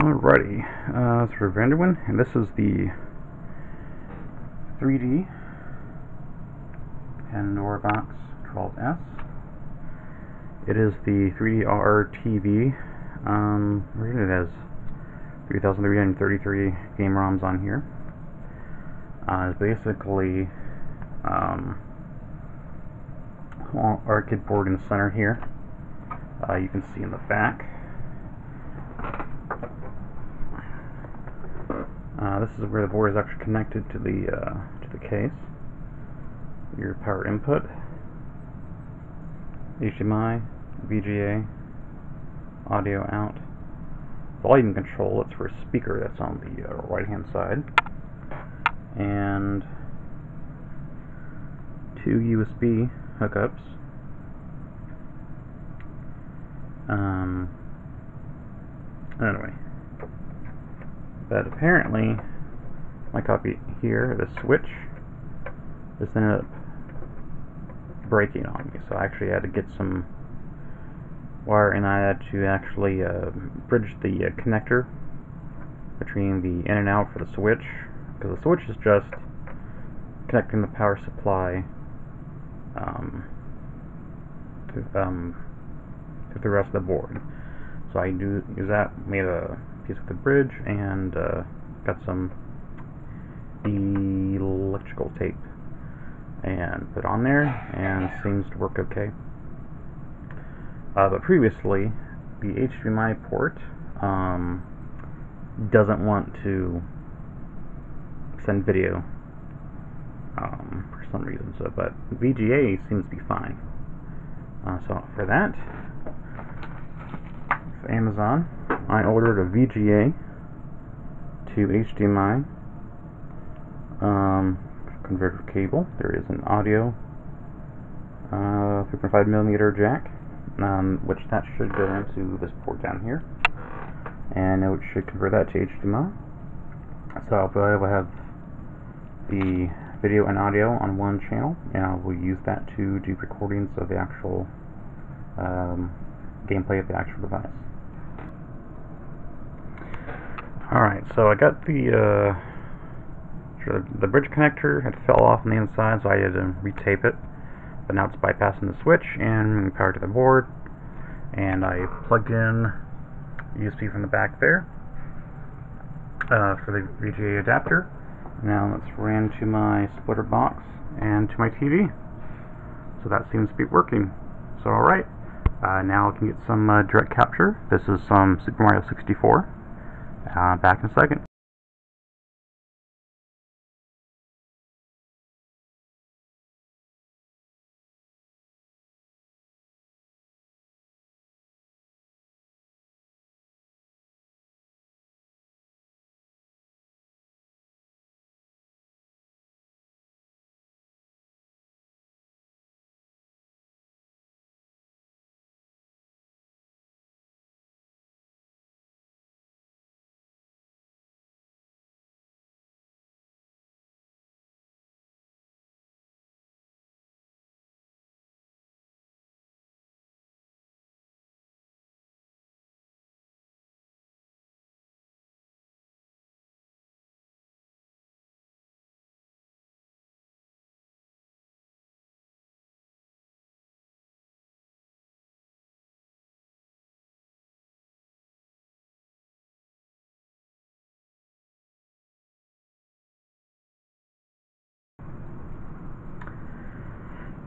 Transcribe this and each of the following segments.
Alrighty, uh, it's for Vanderwin, and this is the 3D Pandora Box 12S. It is the 3DR TV. Um, it has 3,333 game ROMs on here. Uh, it's basically um, arcade board in the center here. Uh, you can see in the back Uh, this is where the board is actually connected to the uh, to the case. Your power input, HDMI, VGA, audio out, volume control. That's for a speaker that's on the uh, right hand side, and two USB hookups. Um, anyway, but apparently my copy here, the switch, just ended up breaking on me. So I actually had to get some wire and I had to actually uh, bridge the uh, connector between the in and out for the switch because the switch is just connecting the power supply um, to, um, to the rest of the board. So I do use that, made a the bridge and uh, got some electrical tape and put on there and seems to work okay. Uh, but previously the HDMI port um, doesn't want to send video um, for some reason so but VGA seems to be fine uh, so for that Amazon I ordered a VGA to HDMI um, converter cable. There is an audio uh, 3.5 millimeter jack, um, which that should go into this port down here, and it should convert that to HDMI. So I'll be able to have the video and audio on one channel, and I will use that to do recordings of the actual um, gameplay of the actual device. Alright, so I got the, uh, the bridge connector had fell off on the inside, so I had to retape it. But now it's bypassing the switch and power to the board. And I plugged in USB from the back there uh, for the VGA adapter. Now let's ran to my splitter box and to my TV. So that seems to be working. So alright, uh, now I can get some uh, direct capture. This is some Super Mario 64. Uh, back in a second.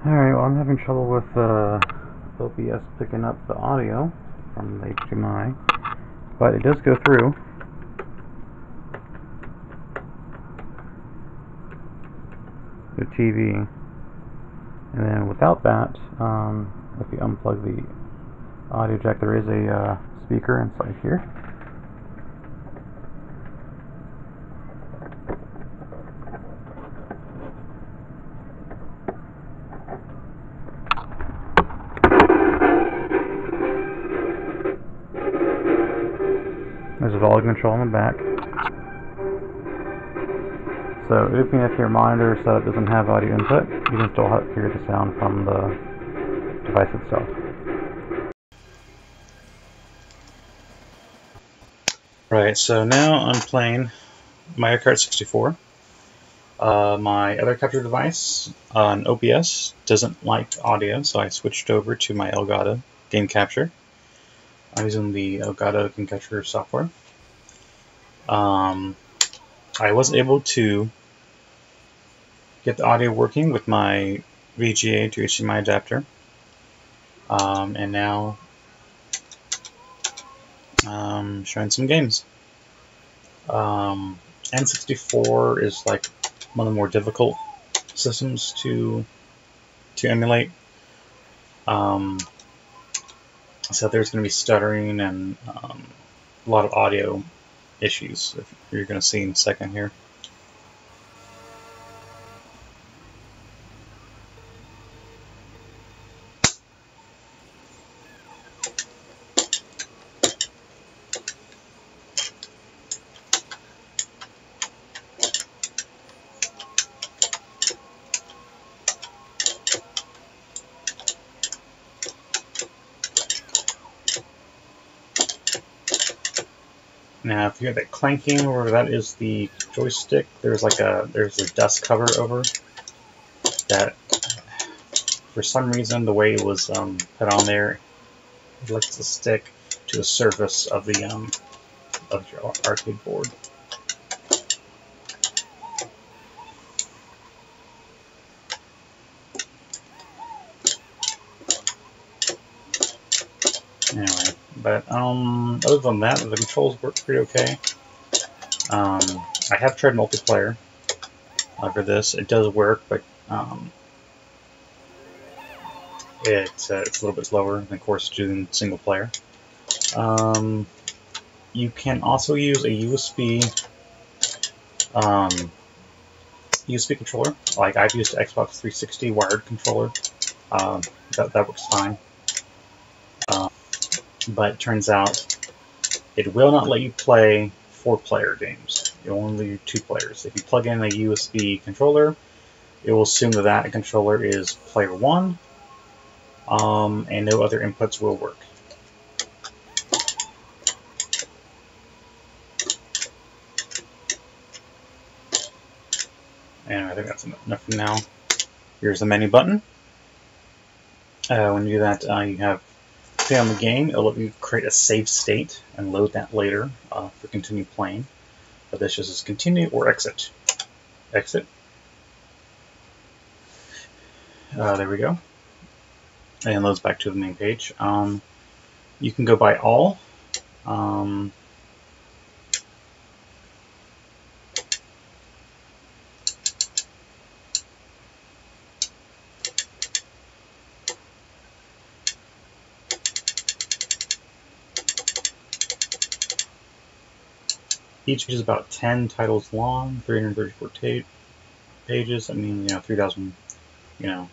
Alright, well I'm having trouble with uh, OBS picking up the audio from the HDMI, but it does go through. The TV. And then without that, um, if you unplug the audio jack, there is a uh, speaker inside here. Control on the back. So even if your monitor setup doesn't have audio input, you can still hear the sound from the device itself. Right, so now I'm playing Mario Kart 64. Uh, my other capture device on OBS doesn't like audio, so I switched over to my Elgato Game Capture. I'm using the Elgato Game Capture software. Um, I wasn't able to get the audio working with my VGA to HDMI adapter. Um, and now um, showing some games. Um, N64 is like one of the more difficult systems to to emulate. Um, so there's going to be stuttering and um, a lot of audio issues if you're going to see in a second here. Now, if you hear that clanking, or that is the joystick, there's like a there's a dust cover over that. For some reason, the way it was um, put on there, it likes to stick to the surface of the um, of your arcade board. Anyway, but um, other than that, the controls work pretty okay. Um, I have tried multiplayer uh, for this. It does work, but um, it, uh, it's a little bit slower than, of course, doing single player. Um, you can also use a USB um, USB controller. Like I've used Xbox 360 wired controller. Um, that, that works fine. But turns out it will not let you play four-player games. It will only do two players. If you plug in a USB controller, it will assume that that controller is player one, um, and no other inputs will work. And I think that's enough for now. Here's the menu button. Uh, when you do that, uh, you have Stay on the game, it'll let you create a save state and load that later uh, for continue playing. But this just is continue or exit. Exit. Uh, there we go. And loads back to the main page. Um, you can go by all. Um, Each is about 10 titles long, 334 pages. I mean, you know, 3,000, you know,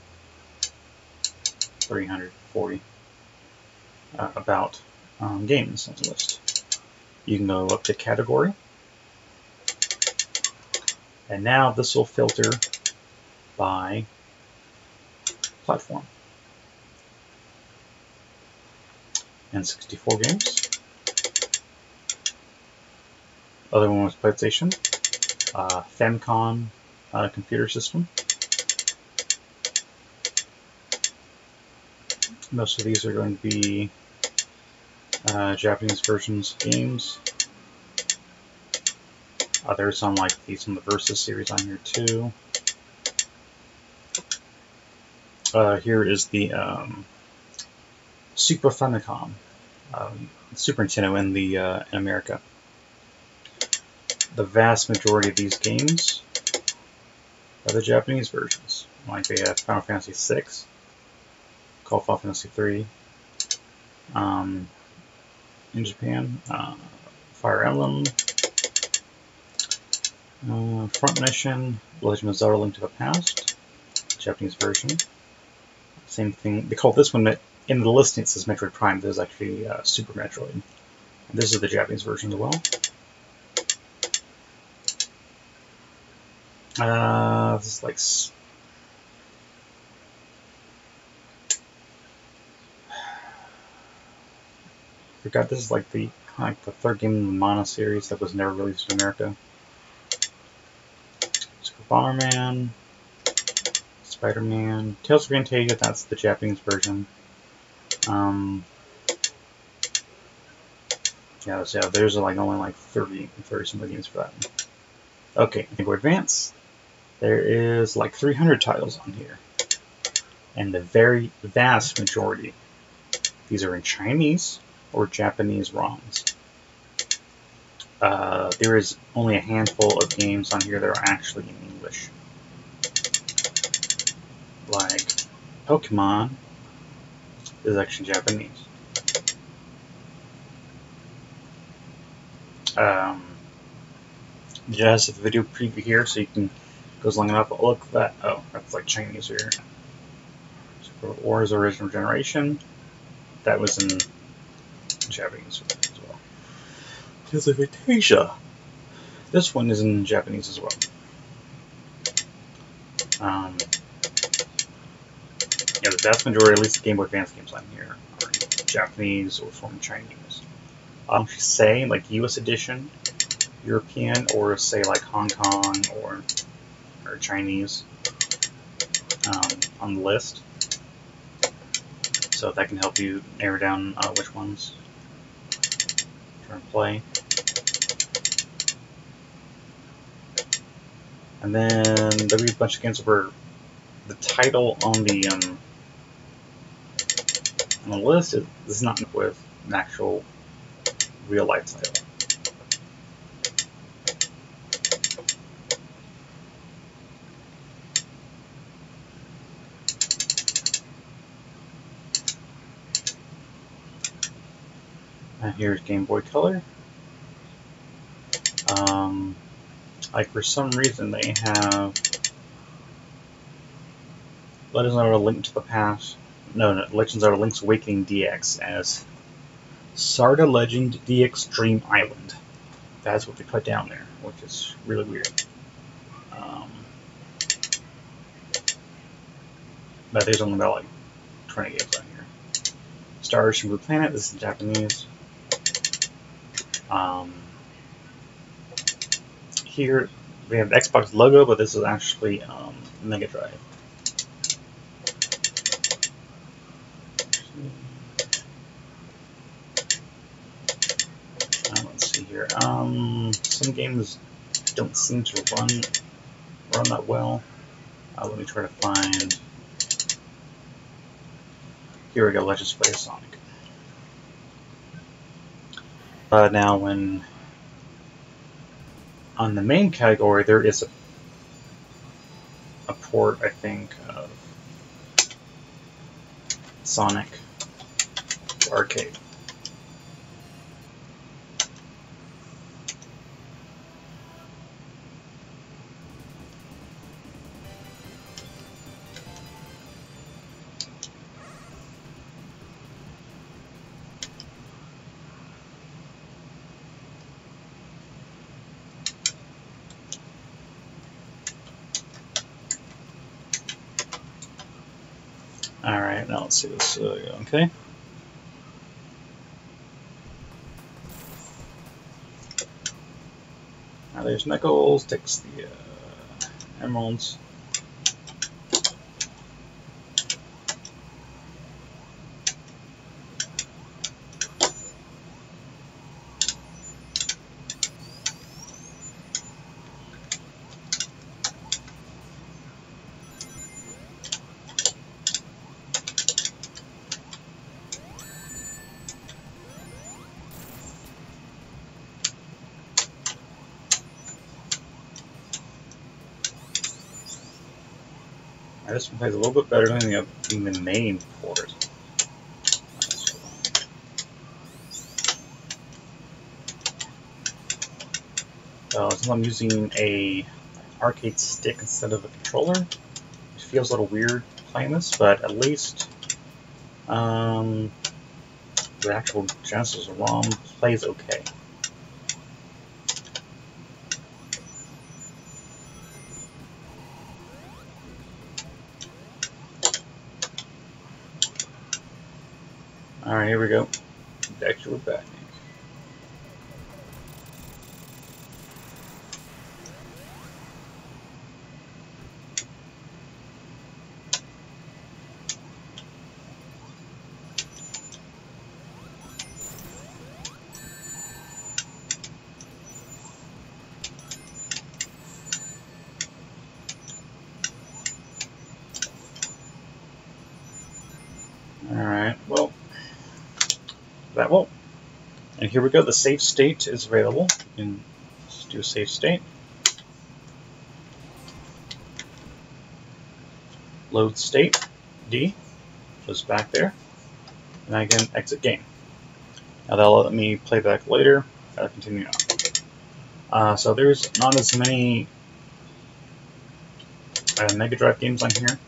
340 uh, about um, games on the list. You can go up to category. And now this will filter by platform. And 64 games. Other one was PlayStation, uh, Famicom uh, computer system. Most of these are going to be uh, Japanese versions of games. Uh, there's some like these from the Versus series on here too. Uh, here is the um, Super Famicom, um, Super Nintendo in the uh, in America the vast majority of these games are the Japanese versions. Like they have Final Fantasy VI, called Final Fantasy III. Um, in Japan, uh, Fire Emblem, uh, Front Mission, Legend of Zelda: Link to the Past, Japanese version. Same thing. They call this one in the listing. It says Metroid Prime. This is actually uh, Super Metroid. And this is the Japanese version as well. Uh, this is like. Forgot this is like the like the third game in the Mana series that was never released in America. Super Bomberman, Spider-Man, Tales of Phantasia, that's the Japanese version. Um, yeah, so there's like only like 30, 30 some games for that. Okay, Game Boy Advance. There is like 300 titles on here. And the very vast majority, these are in Chinese or Japanese ROMs. Uh, there is only a handful of games on here that are actually in English. Like Pokemon is actually Japanese. Um, just a video preview here so you can goes long enough. Look at that. Oh, that's like Chinese here. Super Wars Original Generation. That was in Japanese as well. Tales of Phantasia. This one is in Japanese as well. Um, yeah, the vast majority, at least the Game Boy Advance games on here, are Japanese or from Chinese. I'll say like U.S. edition, European, or say like Hong Kong or or Chinese um, on the list. So that can help you narrow down uh, which ones to play. And then there'll be a bunch of games where the title on the um, on the list is, is not with an actual real life title. Here's Game Boy Color. Um, like for some reason they have Legends of a Link to the Past. No, no, Legends of Link's Awakening DX as Zelda Legend DX Dream Island. That's what they put down there, which is really weird. Um, but there's only about like 20 games on here. Star Ocean Blue Planet, this is Japanese. Um, here we have the Xbox logo, but this is actually um, Mega Drive. Uh, let's see here. Um, some games don't seem to run run that well. Uh, let me try to find. Here we go. Let's just play Sonic. Uh, now, when on the main category, there is a, a port, I think, of Sonic Arcade. Alright, now let's see this. Uh, okay. Now there's Knuckles, takes the uh, emeralds. This one plays a little bit better than the, main port. Uh, since I'm using a arcade stick instead of a controller, it feels a little weird playing this, but at least um, the actual Genesis ROM plays okay. Alright, here we go. Back to Robotnik. Alright, well, that will. And here we go, the save state is available. You can do a save state. Load state, D, just back there. And I can exit game. Now that'll let me play back later. Gotta continue on. Uh, so there's not as many uh, Mega Drive games on here.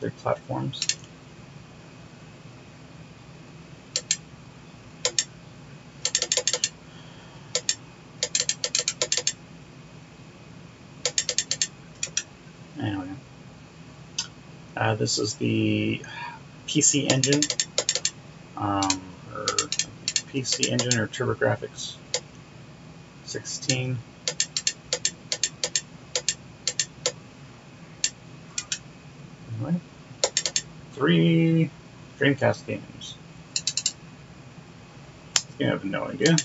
They're platforms. Anyway, uh, this is the PC Engine, um, or PC Engine or TurboGrafx 16. Anyway, three Dreamcast games. You have no idea.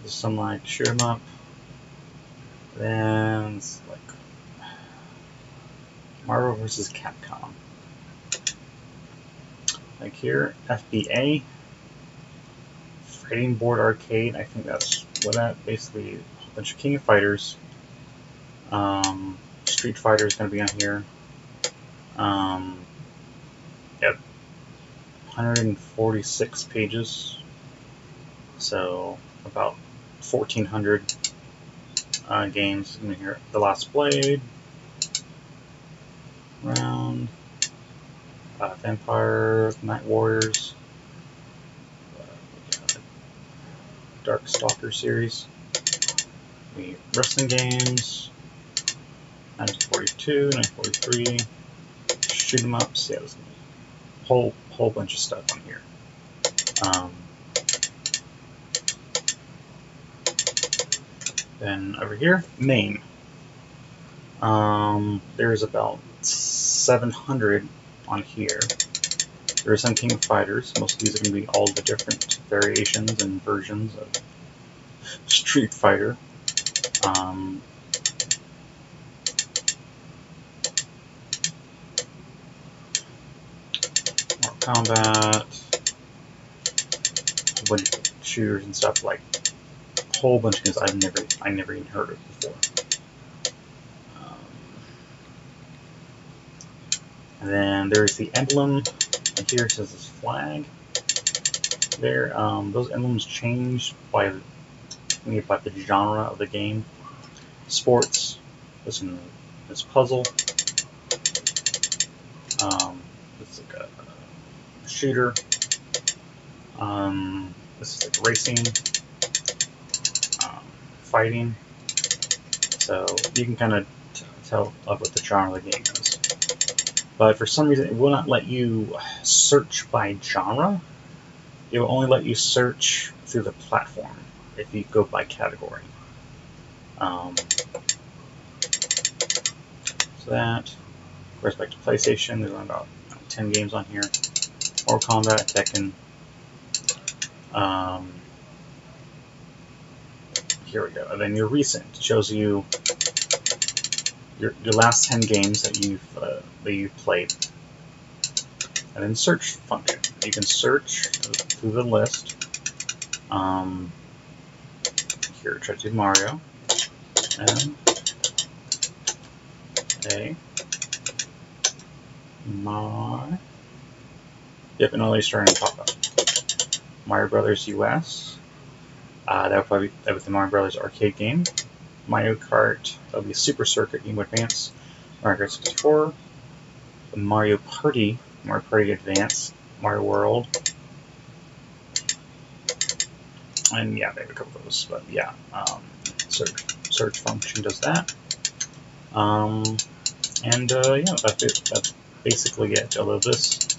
There's some like shoot 'em up. Then like Marvel vs. Capcom. Like here, FBA, Fighting Board Arcade. I think that's what that basically a bunch of King of Fighters. Um, Street Fighter is going to be on here. Um, yep, 146 pages, so about 1,400 uh, games in here. The Last Blade, Round, uh, Vampire, Night Warriors, uh, Dark Stalker series, the wrestling games, 942, 943, shoot 'em ups. Yeah, there's a whole whole bunch of stuff on here. Um, then over here, main. Um, there's about 700 on here. There are some King of Fighters. Most of these are going to be all the different variations and versions of Street Fighter. Um, Kombat, a bunch of shooters and stuff like a whole bunch of games I've never I never even heard of before. Um, and then there's the emblem. And here it says this flag. There, um, those emblems change by by the genre of the game. Sports. This one is puzzle. Um, it's like a shooter. Um, this is like racing, um, fighting. So you can kind of tell of what the genre of the game is. But for some reason, it will not let you search by genre. It will only let you search through the platform if you go by category. Um, so that goes back to PlayStation. There's only about 10 games on here. Mortal Kombat, Tekken. Um, here we go. And then your recent shows you your, your last 10 games that you've uh, that you've played. And then search function. You can search through the list. Um, here, try to do Mario. M A My Yep, and these starting to pop up. Mario Brothers US. Uh, that would probably be, that be the Mario Brothers arcade game. Mario Kart, that would be Super Circuit Game Advance. Mario Kart 64. The Mario Party, Mario Party Advance, Mario World. And yeah, they have a couple of those, but yeah, um, search search function does that. Um, and uh, yeah, that's it. That's basically it. Although this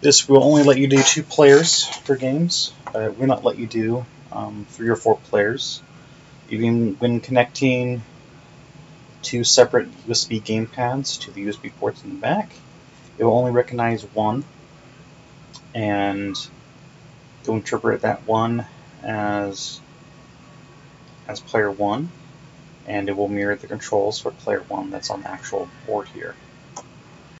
this will only let you do two players for games. Uh, it will not let you do um, three or four players. Even when connecting two separate USB game pads to the USB ports in the back, it will only recognize one, and will interpret that one as as player one, and it will mirror the controls for player 1 that's on the actual board here.